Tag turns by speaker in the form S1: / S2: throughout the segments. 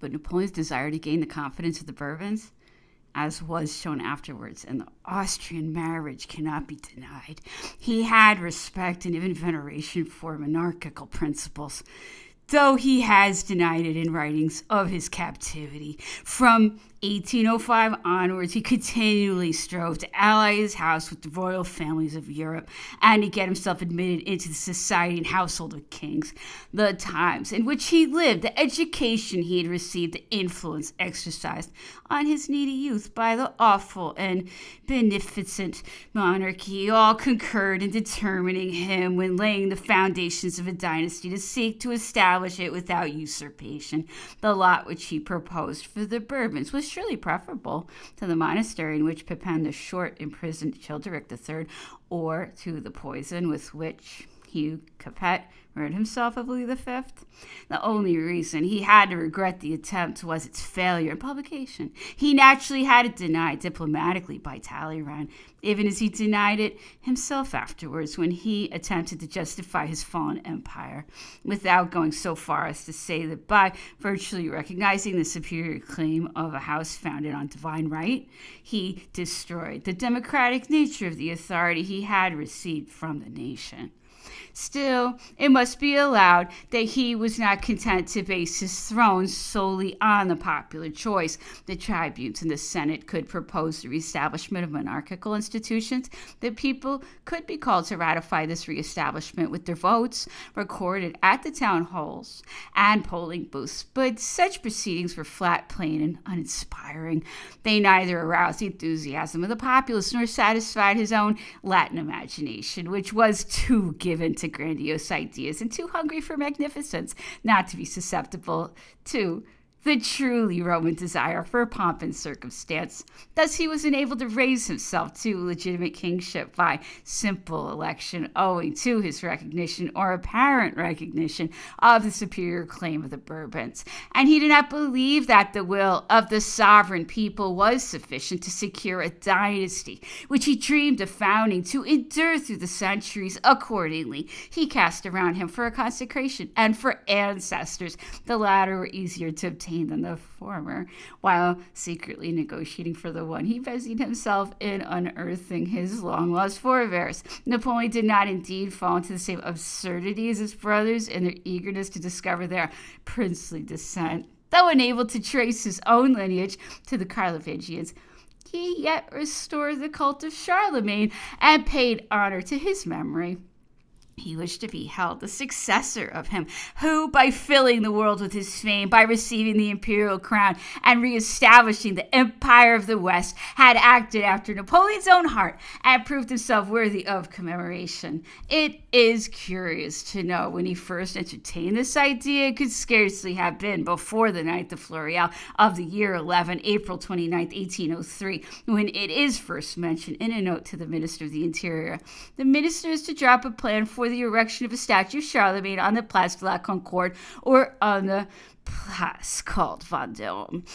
S1: But Napoleon's desire to gain the confidence of the Bourbons, as was shown afterwards, and the Austrian marriage cannot be denied. He had respect and even veneration for monarchical principles though he has denied it in writings of his captivity. From 1805 onwards, he continually strove to ally his house with the royal families of Europe and to get himself admitted into the society and household of kings. The times in which he lived, the education he had received, the influence exercised on his needy youth by the awful and beneficent monarchy all concurred in determining him when laying the foundations of a dynasty to seek to establish it without usurpation. The lot which he proposed for the Bourbons was surely preferable to the monastery in which Pepin the Short imprisoned Childeric III, or to the poison with which Hugh Capet rid himself of Louis V. The only reason he had to regret the attempt was its failure in publication. He naturally had it denied diplomatically by Talleyrand, even as he denied it himself afterwards when he attempted to justify his fallen empire, without going so far as to say that by virtually recognizing the superior claim of a house founded on divine right, he destroyed the democratic nature of the authority he had received from the nation. Still, it must be allowed that he was not content to base his throne solely on the popular choice. The tribunes and the Senate could propose the reestablishment of monarchical institutions. The people could be called to ratify this reestablishment with their votes recorded at the town halls and polling booths. But such proceedings were flat, plain, and uninspiring. They neither aroused the enthusiasm of the populace nor satisfied his own Latin imagination, which was too given to grandiose ideas and too hungry for magnificence not to be susceptible to the truly Roman desire for pomp and circumstance. Thus, he was enabled to raise himself to legitimate kingship by simple election, owing to his recognition or apparent recognition of the superior claim of the Bourbons. And he did not believe that the will of the sovereign people was sufficient to secure a dynasty, which he dreamed of founding to endure through the centuries. Accordingly, he cast around him for a consecration and for ancestors. The latter were easier to obtain than the former, while secretly negotiating for the one. He busied himself in unearthing his long lost forebears. Napoleon did not indeed fall into the same absurdity as his brothers in their eagerness to discover their princely descent. Though unable to trace his own lineage to the Carlovingians, he yet restored the cult of Charlemagne and paid honor to his memory. He wished to be held the successor of him, who, by filling the world with his fame, by receiving the imperial crown, and reestablishing the empire of the West, had acted after Napoleon's own heart and proved himself worthy of commemoration. It is curious to know when he first entertained this idea, it could scarcely have been before the night of Floreal of the year 11, April 29, 1803, when it is first mentioned in a note to the Minister of the Interior. The minister is to drop a plan for for the erection of a statue of Charlemagne on the Place de la Concorde or on the place called Vendôme.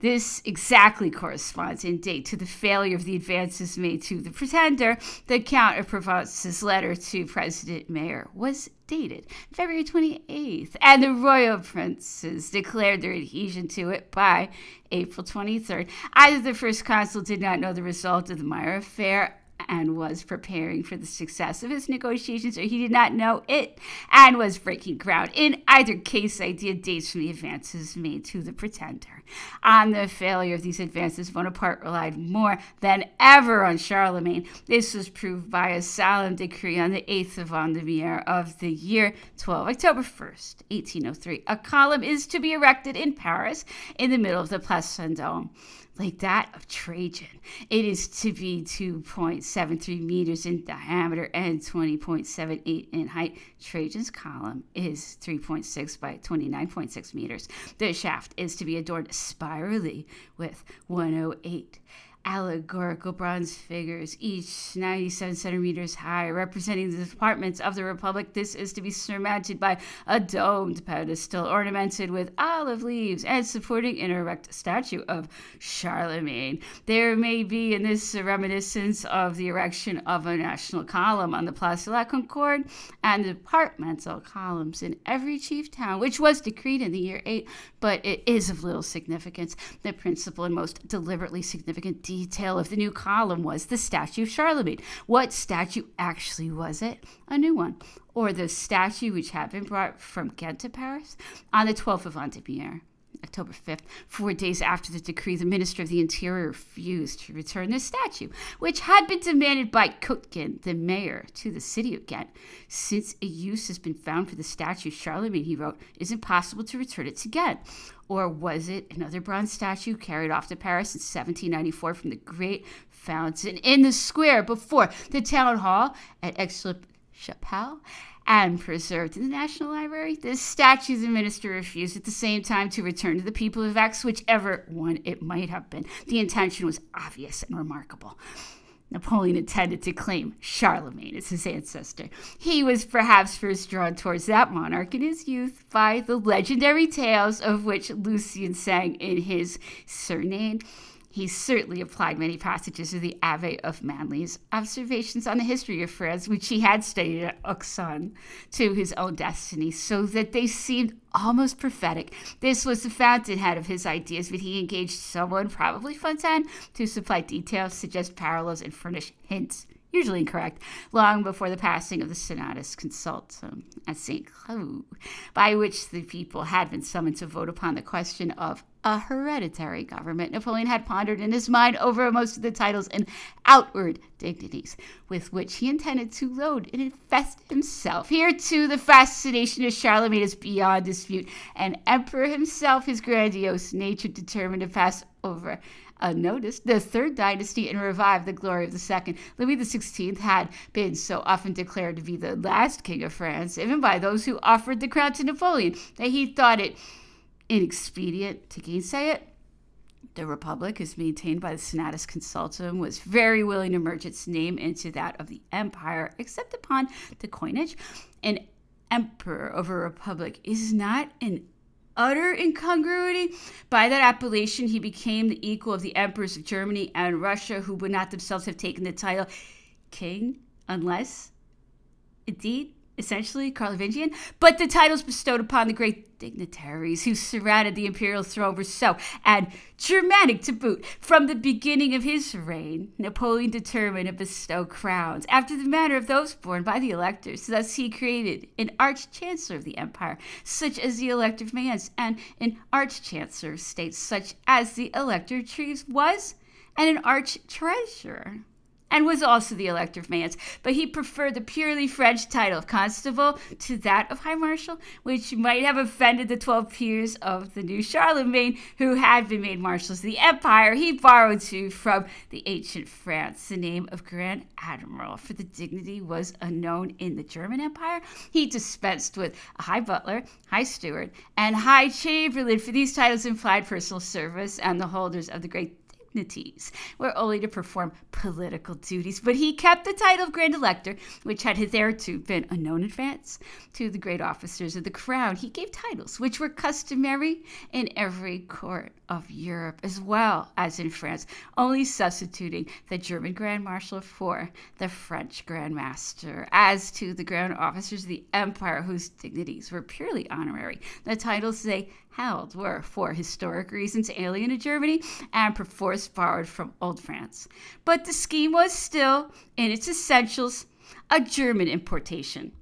S1: This exactly corresponds in date to the failure of the advances made to the pretender. The Count of Provence's letter to President Mayer was dated February 28th, and the royal princes declared their adhesion to it by April 23rd. Either the first consul did not know the result of the Mayer affair and was preparing for the success of his negotiations, or he did not know it and was breaking ground. In either case, idea dates from the advances made to the pretender. On the failure of these advances, Bonaparte relied more than ever on Charlemagne. This was proved by a solemn decree on the 8th of Vendemiaire of the year 12, October 1st, 1803. A column is to be erected in Paris in the middle of the Place Vendôme like that of Trajan. It is to be 2.73 meters in diameter and 20.78 in height. Trajan's column is 3.6 by 29.6 meters. The shaft is to be adorned spirally with 108 allegorical bronze figures, each 97 centimeters high, representing the departments of the Republic. This is to be surmounted by a domed pedestal ornamented with olive leaves and supporting an erect statue of Charlemagne. There may be in this a reminiscence of the erection of a national column on the Place de la Concorde and departmental columns in every chief town, which was decreed in the year 8, but it is of little significance. The principal and most deliberately significant detail of the new column was the statue of Charlemagne. What statue actually was it? A new one. Or the statue which had been brought from Ghent to Paris on the 12th of Vendémiaire. October 5th, four days after the decree, the Minister of the Interior refused to return the statue, which had been demanded by Kutkin, the mayor, to the city of Ghent. Since a use has been found for the statue, Charlemagne, he wrote, it is impossible to return it to Ghent. Or was it another bronze statue carried off to Paris in 1794 from the great fountain in the square before the town hall at Aix-la-Chapelle? And preserved in the National Library. The statue the minister refused at the same time to return to the people of Aix, whichever one it might have been. The intention was obvious and remarkable. Napoleon intended to claim Charlemagne as his ancestor. He was perhaps first drawn towards that monarch in his youth by the legendary tales of which Lucian sang in his Surname he certainly applied many passages of the Abbe of Mably's observations on the history of France, which he had studied at Auxonne, to his own destiny, so that they seemed almost prophetic. This was the fountainhead of his ideas, but he engaged someone, probably Fontaine, to supply details, suggest parallels, and furnish hints usually incorrect, long before the passing of the Senatus Consultum at St. Cloud, by which the people had been summoned to vote upon the question of a hereditary government. Napoleon had pondered in his mind over most of the titles and outward dignities with which he intended to load and invest himself. Here, too, the fascination of Charlemagne is beyond dispute, and Emperor himself, his grandiose nature, determined to pass over unnoticed the third dynasty and revive the glory of the second. Louis XVI had been so often declared to be the last king of France, even by those who offered the crown to Napoleon, that he thought it inexpedient to gainsay it. The Republic, as maintained by the Senatus Consultum, was very willing to merge its name into that of the Empire, except upon the coinage. An emperor over a republic is not an utter incongruity. By that appellation, he became the equal of the emperors of Germany and Russia, who would not themselves have taken the title king unless, indeed, essentially Carlovingian, but the titles bestowed upon the great dignitaries who surrounded the imperial throne were so, and Germanic to boot. From the beginning of his reign, Napoleon determined to bestow crowns after the manner of those borne by the electors. Thus, he created an arch chancellor of the empire, such as the elector of Mayence, and an arch chancellor of states, such as the elector of Treves was, and an arch treasurer and was also the elector of Mayence, but he preferred the purely French title of constable to that of high marshal, which might have offended the 12 peers of the new Charlemagne, who had been made marshals of the empire. He borrowed too from the ancient France the name of Grand Admiral, for the dignity was unknown in the German Empire. He dispensed with a high butler, high steward, and high chamberlain, for these titles implied personal service, and the holders of the great dignities were only to perform political duties, but he kept the title of Grand Elector, which had hitherto been a known advance To the great officers of the crown, he gave titles which were customary in every court of Europe as well as in France, only substituting the German Grand Marshal for the French Grand Master. As to the grand officers of the empire, whose dignities were purely honorary, the titles they held were, for historic reasons, alien to Germany and perforce borrowed from Old France. But the scheme was still, in its essentials, a German importation.